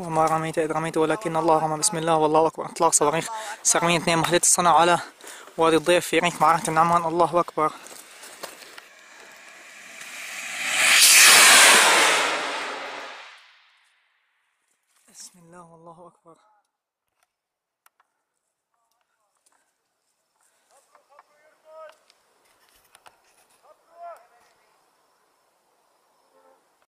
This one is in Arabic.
وما رميت إذ رميت ولكن الله رمى. بسم الله والله أكبر. إطلاق صواريخ سرمين اثنين محلية الصنع على وادي الضيف في ريف معركة النعمان. الله أكبر. بسم الله والله أكبر.